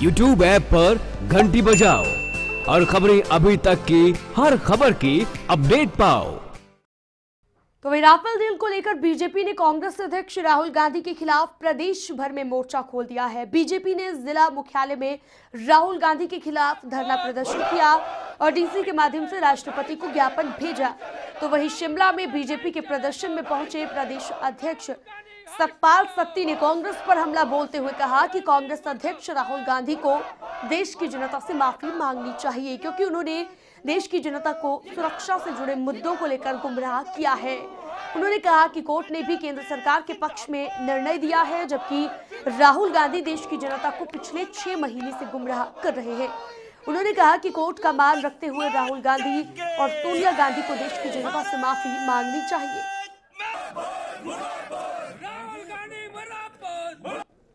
YouTube app पर घंटी बजाओ और खबरें अभी तक की, हर खबर की अपडेट पाओ। तो वही राफेल डील को लेकर बीजेपी ने कांग्रेस अध्यक्ष राहुल गांधी के खिलाफ प्रदेश भर में मोर्चा खोल दिया है। बीजेपी ने जिला मुख्यालय में राहुल गांधी के खिलाफ धरना प्रदर्शन किया और डीसी के माध्यम से राष्ट्रपति को ज्ञापन भेजा। तो वही शिमला में बीजेपी के प्रदर्शन में पहुँचे प्रदेश अध्यक्ष सतपाल सत्ती ने कांग्रेस पर हमला बोलते हुए कहा कि कांग्रेस अध्यक्ष राहुल गांधी को देश की जनता से माफ़ी मांगनी चाहिए, क्योंकि उन्होंने देश की जनता को सुरक्षा से जुड़े मुद्दों को लेकर गुमराह किया है। उन्होंने कहा कि कोर्ट ने भी केंद्र सरकार के पक्ष में निर्णय दिया है, जबकि राहुल गांधी देश की जनता को पिछले छह महीने से गुमराह कर रहे हैं। उन्होंने कहा कि कोर्ट का मान रखते हुए राहुल गांधी और सोनिया गांधी को देश की जनता से माफ़ी मांगनी चाहिए।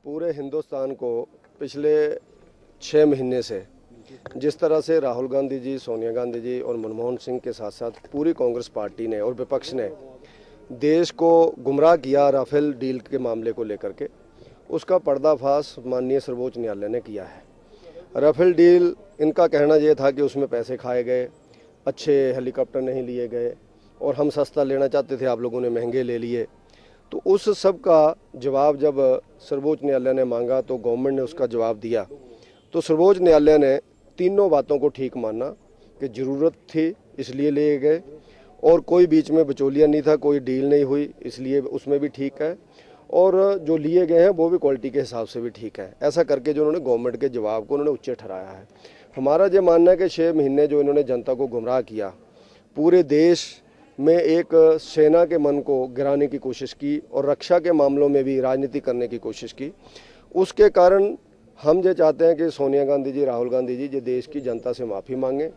पूरे हिंदुस्तान को पिछले छः महीने से जिस तरह से राहुल गांधी जी, सोनिया गांधी जी और मनमोहन सिंह के साथ साथ पूरी कांग्रेस पार्टी ने और विपक्ष ने देश को गुमराह किया राफेल डील के मामले को लेकर के, उसका पर्दाफाश माननीय सर्वोच्च न्यायालय ने किया है। राफेल डील, इनका कहना यह था कि उसमें पैसे खाए गए, अच्छे हेलीकॉप्टर नहीं लिए गए और हम सस्ता लेना चाहते थे, आप लोगों ने महँगे ले लिए। तो उस सब का जवाब जब सर्वोच्च न्यायालय ने मांगा तो गवर्नमेंट ने उसका जवाब दिया। तो सर्वोच्च न्यायालय ने तीनों बातों को ठीक माना कि ज़रूरत थी, इसलिए लिए गए। और कोई बीच में बचौलिया नहीं था, कोई डील नहीं हुई, इसलिए उसमें भी ठीक है। और जो लिए गए हैं, वो भी क्वालिटी के हिसाब से भी ठीक है। ऐसा करके जो उन्होंने गवर्नमेंट के जवाब को उन्होंने उच्चे ठहराया है। हमारा ये मानना है कि छः महीने जो इन्होंने जनता को गुमराह किया, पूरे देश में एक सेना के मन को गिराने की कोशिश की और रक्षा के मामलों में भी राजनीति करने की कोशिश की। उसके कारण हम ये चाहते हैं कि सोनिया गांधी जी, राहुल गांधी जी, ये देश की जनता से माफ़ी मांगें।